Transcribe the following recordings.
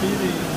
Pirem.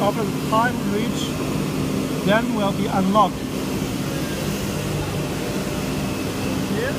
After the time reach, then will be unlocked. Here,